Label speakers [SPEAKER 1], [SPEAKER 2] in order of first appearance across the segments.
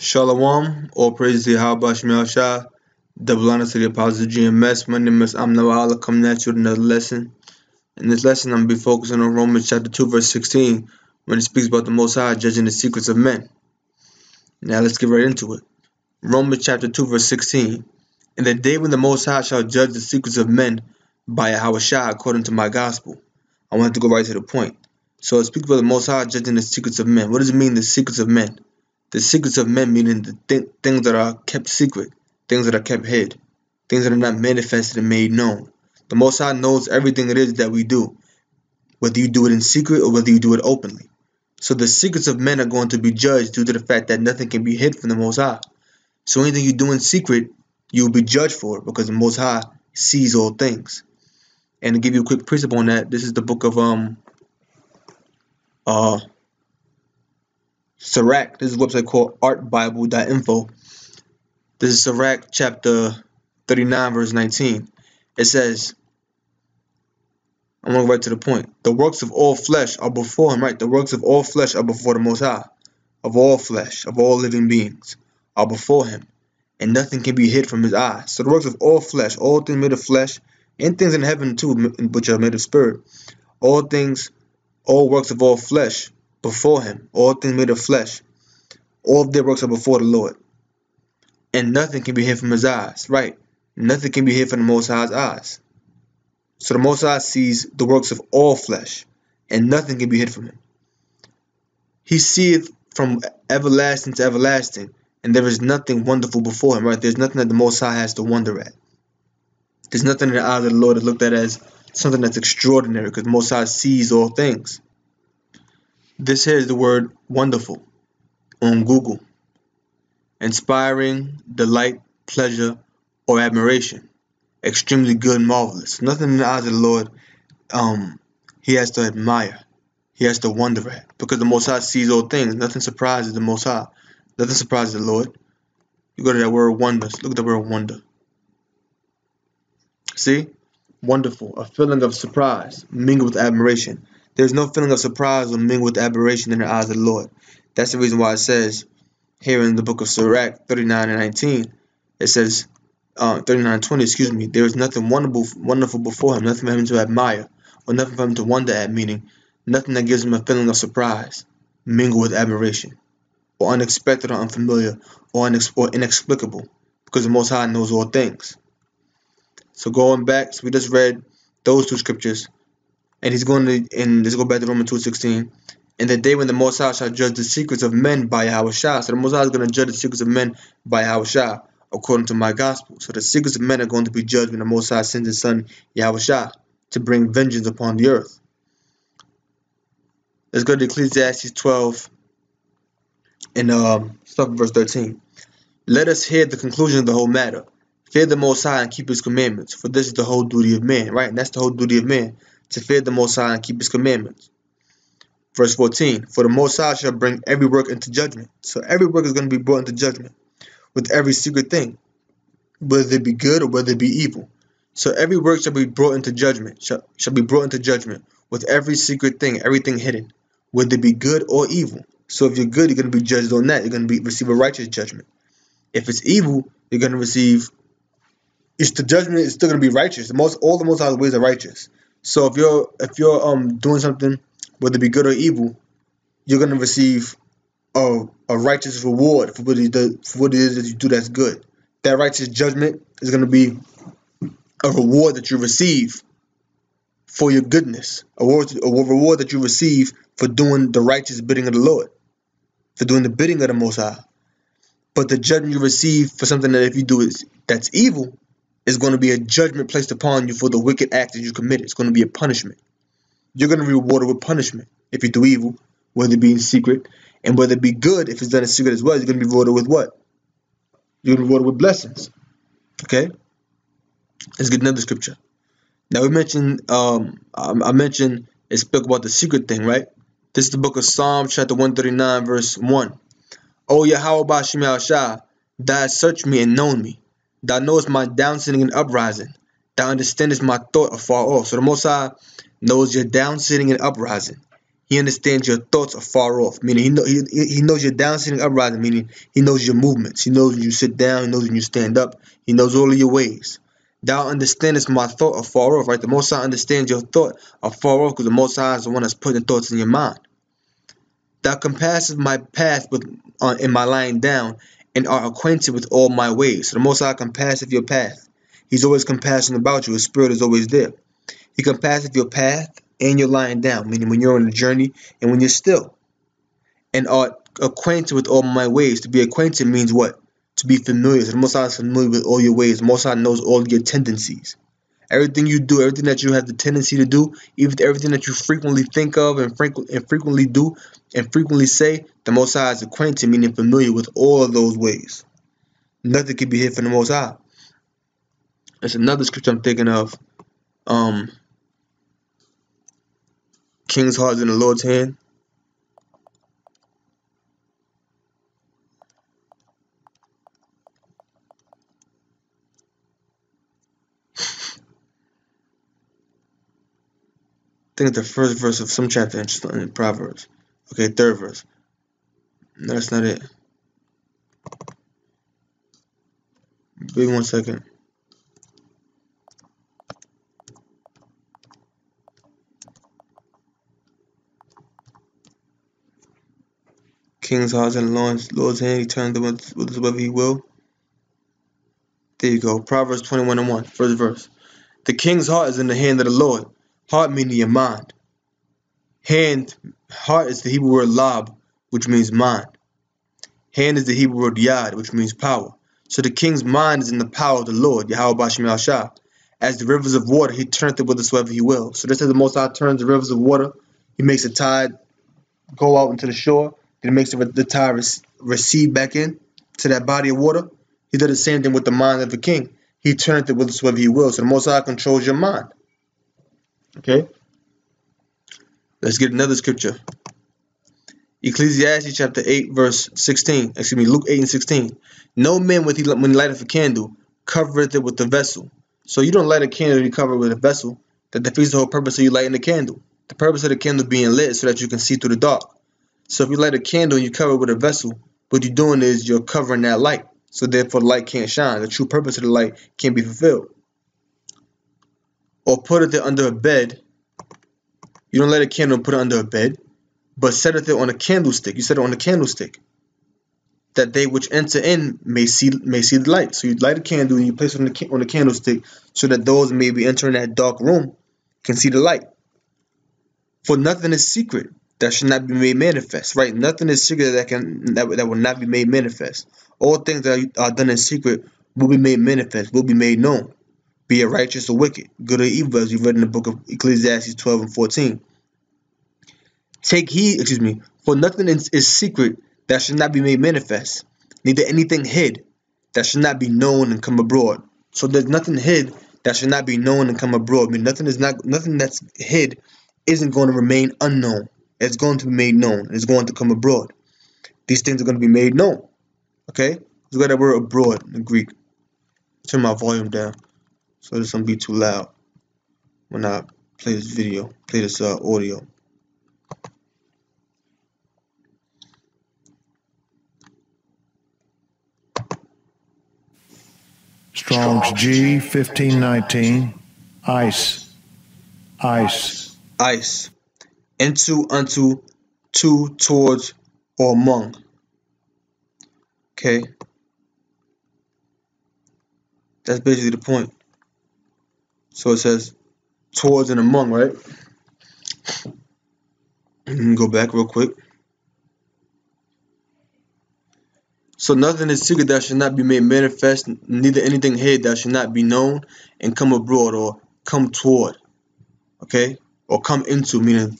[SPEAKER 1] Shalom, all praise to Yahweh Shah, double the apostles GMS. My name is Amna Allah coming at you with another lesson. In this lesson, I'm going to be focusing on Romans chapter 2, verse 16, when it speaks about the Most High judging the secrets of men. Now let's get right into it. Romans chapter 2, verse 16. In the day when the Most High shall judge the secrets of men by Yahweh Shah according to my gospel. I want to go right to the point. So it speaks about the Most High judging the secrets of men. What does it mean, the secrets of men? The secrets of men meaning the th things that are kept secret, things that are kept hid, things that are not manifested and made known. The Most High knows everything it is that we do, whether you do it in secret or whether you do it openly. So the secrets of men are going to be judged due to the fact that nothing can be hid from the Most High. So anything you do in secret, you will be judged for it because the Most High sees all things. And to give you a quick principle on that, this is the book of um uh Sirach. This is a website called artbible.info. This is Sirach chapter 39, verse 19. It says, I'm going to go right to the point. The works of all flesh are before him, right? The works of all flesh are before the Most High. Of all flesh, of all living beings, are before him. And nothing can be hid from his eyes. So the works of all flesh, all things made of flesh, and things in heaven too, which are made of spirit. All things, all works of all flesh before him, all things made of flesh. All their works are before the Lord. And nothing can be hid from his eyes, right? Nothing can be hid from the Most High's eyes. So the Most High sees the works of all flesh, and nothing can be hid from him. He seeth from everlasting to everlasting, and there is nothing wonderful before him, right? There's nothing that the Most High has to wonder at. There's nothing in the eyes of the Lord that's looked at as something that's extraordinary, because the Most High sees all things. This here is the word wonderful on Google. Inspiring, delight, pleasure, or admiration. Extremely good, marvelous. Nothing in the eyes of the Lord um, he has to admire. He has to wonder at. Because the Most High sees all things. Nothing surprises the Most High. Nothing surprises the Lord. You go to that word wonder. Look at the word wonder. See? Wonderful. A feeling of surprise mingled with admiration. There's no feeling of surprise or mingled with admiration in the eyes of the Lord. That's the reason why it says here in the book of Sirach 39 and 19, it says, uh, 39 and 20, excuse me, there is nothing wonderful, wonderful before him, nothing for him to admire, or nothing for him to wonder at, meaning nothing that gives him a feeling of surprise, mingled with admiration, or unexpected or unfamiliar, or, inex or inexplicable, because the Most High knows all things. So going back, so we just read those two scriptures, and he's going to, and let's go back to Romans 2.16. In the day when the Most High shall judge the secrets of men by Yahweh Shah. So the Most High is going to judge the secrets of men by Yahweh Shah, according to my gospel. So the secrets of men are going to be judged when the Most High sends his son Yahweh to bring vengeance upon the earth. Let's go to Ecclesiastes 12 and um, start verse 13. Let us hear the conclusion of the whole matter. Fear the Most High and keep his commandments, for this is the whole duty of man, right? And that's the whole duty of man to fear the Most High and keep His commandments. Verse 14, For the Most High shall bring every work into judgment. So every work is going to be brought into judgment with every secret thing, whether it be good or whether it be evil. So every work shall be brought into judgment, shall, shall be brought into judgment with every secret thing, everything hidden, whether it be good or evil. So if you're good, you're going to be judged on that. You're going to be receive a righteous judgment. If it's evil, you're going to receive. It's the judgment is still going to be righteous. The most all the most high ways are righteous. So if you're if you're um doing something, whether it be good or evil, you're gonna receive a, a righteous reward for what, for what it is that you do that's good. That righteous judgment is gonna be a reward that you receive for your goodness, a reward, a reward that you receive for doing the righteous bidding of the Lord, for doing the bidding of the Most High. But the judgment you receive for something that if you do is that's evil, is going to be a judgment placed upon you for the wicked act that you committed. It's going to be a punishment. You're going to be rewarded with punishment if you do evil, whether it be in secret, and whether it be good, if it's done in secret as well, you're going to be rewarded with what? You're going to be rewarded with blessings. Okay? Let's get another scripture. Now we mentioned, um, I mentioned it spoke about the secret thing, right? This is the book of Psalm, chapter 139, verse 1. Oh Yahweh Shah, thou hast searched me and known me. Thou knowest my down sitting and uprising. Thou understandest my thought afar off. So the Most High knows your down sitting and uprising. He understands your thoughts are far off, meaning he, know, he, he knows your down sitting uprising, meaning he knows your movements. He knows when you sit down, he knows when you stand up, he knows all of your ways. Thou understandest my thought afar off, right? The Most High understands your thought afar off because the Most High is the one that's putting thoughts in your mind. Thou compassest my path with uh, in my lying down, and are acquainted with all my ways. So the Most High compasseth your path. He's always compassionate about you. His spirit is always there. He compasseth your path and you're lying down, meaning when you're on a journey and when you're still. And are acquainted with all my ways. To be acquainted means what? To be familiar. So the Most High is familiar with all your ways. The Most High knows all your tendencies. Everything you do, everything that you have the tendency to do, even everything that you frequently think of and, frequently and frequently do and frequently say, the Most High is acquainted, meaning familiar with all of those ways. Nothing can be hid from the Most High. There's another scripture I'm thinking of. Um, King's heart is in the Lord's hand. Think the first verse of some chapter in Proverbs. Okay, third verse. No, that's not it. Wait one second. King's heart is in Lord's, Lord's hand. He turned them whithersoever he will. There you go. Proverbs 21 and 1. First verse. The king's heart is in the hand of the Lord. Heart meaning your mind. Hand, heart is the Hebrew word leb, which means mind. Hand is the Hebrew word yad, which means power. So the king's mind is in the power of the Lord, Yahweh Bashim. As the rivers of water, he turneth it whithersoever he will. So this is the Most High turns the rivers of water. He makes the tide go out into the shore. It makes the, the tide recede back in to that body of water. He does the same thing with the mind of the king. He turned it whithersoever he will. So the Most High controls your mind. Okay? Let's get another scripture. Ecclesiastes chapter 8, verse 16. Excuse me, Luke 8 and 16. No man with when he lighteth a candle covereth it with the vessel. So you don't light a candle to cover it with a vessel. That defeats the whole purpose of you lighting the candle. The purpose of the candle being lit so that you can see through the dark. So if you light a candle and you cover it with a vessel, what you're doing is you're covering that light. So therefore the light can't shine. The true purpose of the light can't be fulfilled. Or put it under a bed. You don't light a candle and put it under a bed, but set it there on a candlestick. You set it on a candlestick. That they which enter in may see may see the light. So you light a candle and you place it on the, on the candlestick so that those may be entering that dark room can see the light. For nothing is secret that should not be made manifest, right? Nothing is secret that can that, that will not be made manifest. All things that are done in secret will be made manifest, will be made known, be it righteous or wicked, good or evil, as we read in the book of Ecclesiastes 12 and 14. Take heed, excuse me, for nothing is, secret that should not be made manifest, neither anything hid that should not be known and come abroad. So there's nothing hid that should not be known and come abroad. I mean, nothing is not nothing that's hid isn't going to remain unknown. It's going to be made known. It's going to come abroad. These things are going to be made known. Okay? Let's go that word abroad in Greek. Turn my volume down so this won't be too loud when I play this video, play this uh, audio.
[SPEAKER 2] Strong's G 1519. Eis. Eis.
[SPEAKER 1] Eis into, unto, to, towards, or among. Okay? That's basically the point. So it says towards and among, right? Go back real quick. So nothing is secret that should not be made manifest, neither anything hid that should not be known and come abroad or come toward. Okay? Or come into, meaning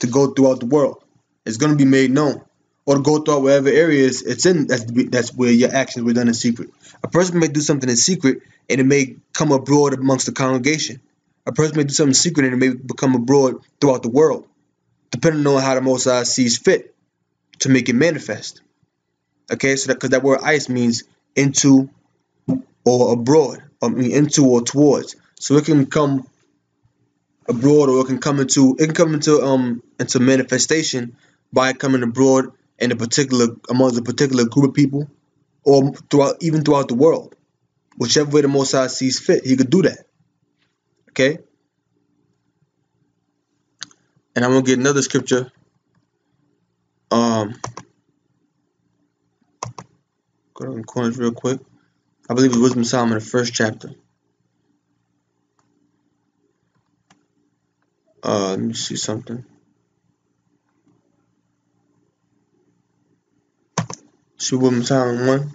[SPEAKER 1] to go throughout the world. It's going to be made known. Or go throughout whatever areas it's in, that's, that's where your actions were done in secret. A person may do something in secret and it may come abroad amongst the congregation. A person may do something secret and it may become abroad throughout the world, depending on how the Most High sees fit to make it manifest. Okay, so that because that word eis means into or abroad, I mean into or towards. So it can come abroad, or it can come into it can come into um into manifestation by coming abroad in a particular among a particular group of people, or throughout even throughout the world, whichever way the Most High sees fit, He could do that. Okay. And I'm gonna get another scripture. Um, go to the corners real quick. I believe it's Wisdom Solomon, the first chapter. Uh, let me see something. See Wisdom Solomon 1.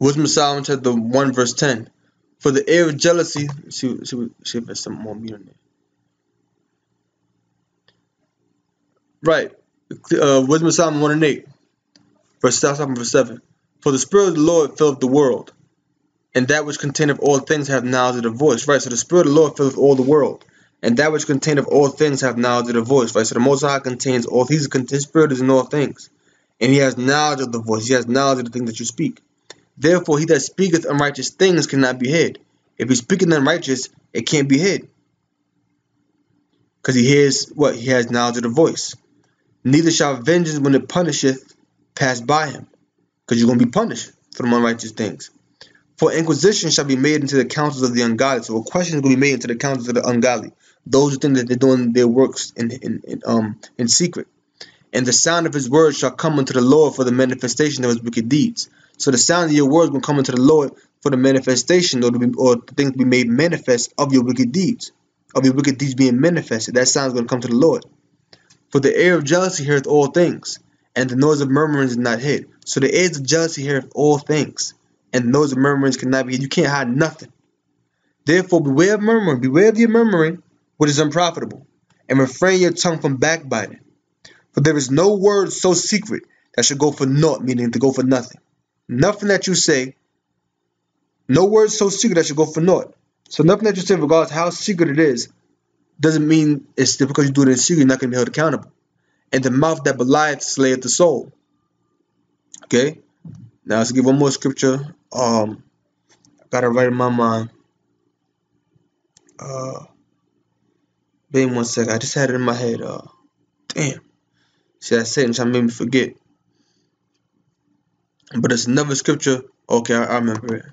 [SPEAKER 1] Wisdom Solomon chapter 1 verse 10. For the air of jealousy, see, see if there's some more meat on there. Right. Uh, Wisdom of Solomon 1 and 8. Verse, verse 7. For the Spirit of the Lord filleth the world, and that which containeth all things have knowledge of the voice. Right, so the Spirit of the Lord filleth all the world, and that which containeth all things have knowledge of the voice. Right, so the Most High contains all, he's, his Spirit is in all things, and he has knowledge of the voice, he has knowledge of the things that you speak. Therefore, he that speaketh unrighteous things cannot be hid. If he's speaking unrighteous, it can't be hid. Because he hears what? He has knowledge of the voice. Neither shall vengeance when it punisheth pass by him. Because you're going to be punished for the unrighteous things. For inquisition shall be made into the councils of the ungodly. So a question is going to be made into the councils of the ungodly. Those who think that they're doing their works in, in, in um in secret. And the sound of his words shall come unto the Lord for the manifestation of his wicked deeds. So the sound of your words will come unto the Lord for the manifestation or, to be, or the things to be made manifest of your wicked deeds. Of your wicked deeds being manifested. That sound is going to come to the Lord. For the air of jealousy heareth all things, and the noise of murmurings is not hid. So the ears of jealousy heareth all things, and the noise of murmurings cannot be hid. You can't hide nothing. Therefore, beware of murmuring, beware of your murmuring, which is unprofitable, and refrain your tongue from backbiting. For there is no word so secret that should go for naught, meaning to go for nothing. Nothing that you say, no word so secret that should go for naught. So nothing that you say, regardless how secret it is, doesn't mean it's because you do it in secret, you're not going to be held accountable. And the mouth that belieth slayeth the soul. Okay? Now let's give one more scripture. Um, I got it right in my mind. Uh, wait one second. I just had it in my head. Uh, damn. See, that sentence I made me forget. But it's another scripture. Okay, I, I remember it.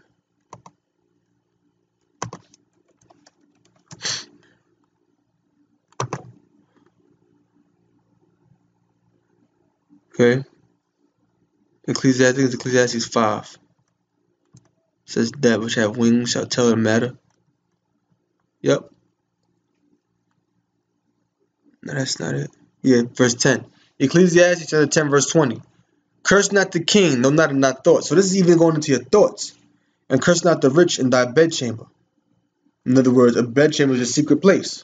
[SPEAKER 1] Okay. Ecclesiastes, Ecclesiastes 5 says that which have wings shall tell the matter. Yep. No, that's not it. Yeah, verse 10. Ecclesiastes chapter 10, verse 20. Curse not the king, no not in thy thoughts. So this is even going into your thoughts. And curse not the rich in thy bedchamber. In other words, a bedchamber is a secret place.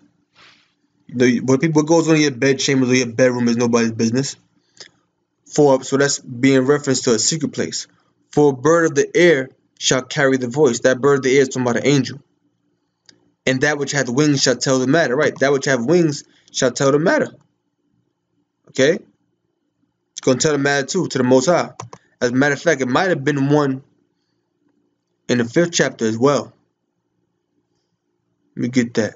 [SPEAKER 1] The, what people what goes on in your bedchamber or your bedroom is nobody's business. For so that's being reference to a secret place. For a bird of the air shall carry the voice. That bird of the air is talking about an angel. And that which hath wings shall tell the matter. Right. That which hath wings shall tell the matter. Okay? It's going to tell the matter too, to the Most High. As a matter of fact, it might have been one in the fifth chapter as well. Let me get that.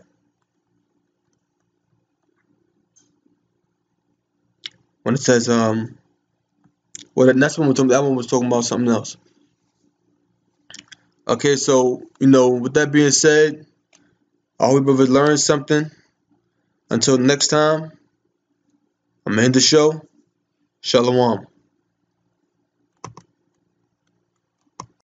[SPEAKER 1] When it says, um, well, that's one talking, that one was talking about something else. Okay, so you know, with that being said, I hope you've learned something. Until next time, I'm end the show. Shalom.